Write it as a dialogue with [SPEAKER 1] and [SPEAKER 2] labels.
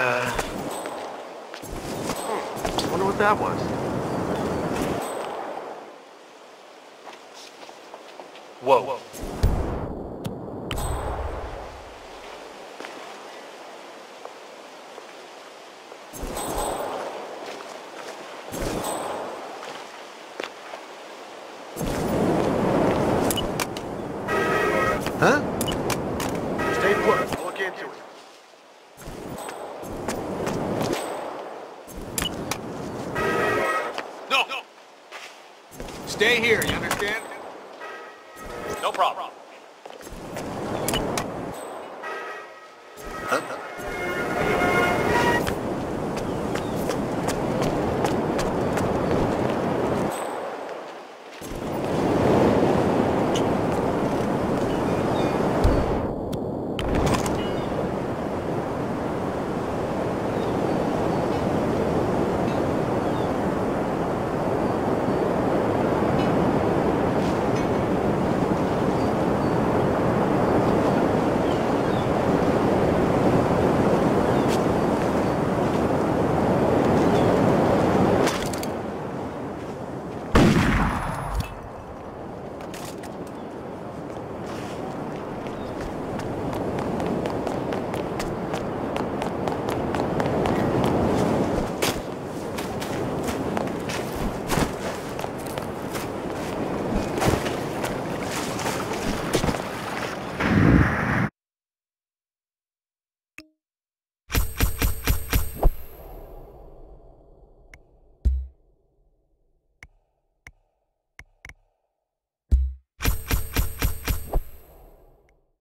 [SPEAKER 1] Uh, wonder what that was.
[SPEAKER 2] Whoa. Whoa.
[SPEAKER 1] Huh? Stay put.
[SPEAKER 2] Stay here, you understand? No problem. Huh?